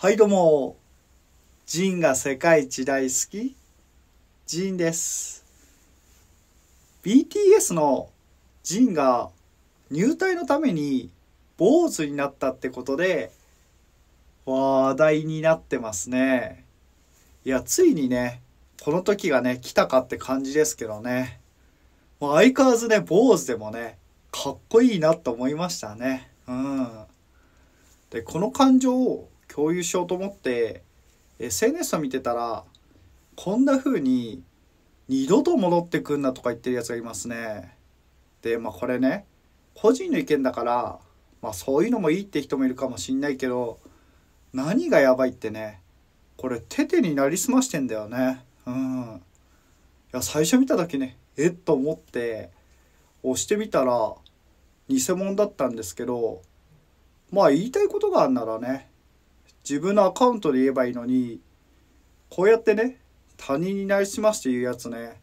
はいどうも。ジンが世界一大好き。ジンです。BTS のジンが入隊のために坊主になったってことで話題になってますね。いやついにねこの時がね来たかって感じですけどね。相変わらずね坊主でもねかっこいいなと思いましたね。うん。でこの感情を共有しようと思って SNS を見てたらこんな風に二度と戻ってくんなとか言ってるやつがいますね。でまあこれね個人の意見だからまあそういうのもいいって人もいるかもしんないけど何がやばいってねこれテテになりすましてんだよね。うん。いや最初見た時ねえっと思って押してみたら偽物だったんですけどまあ言いたいことがあるならね自分のアカウントで言えばいいのにこうやってね他人になりすまして言うやつね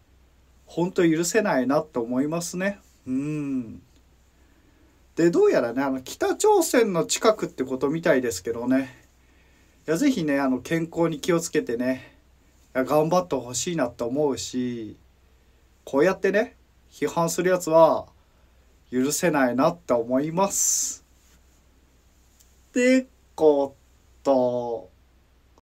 ほんと許せないなって思いますね。うん。でどうやらねあの北朝鮮の近くってことみたいですけどね。いや是非ねあの健康に気をつけてね頑張ってほしいなって思うしこうやってね批判するやつは許せないなって思います。ってこと多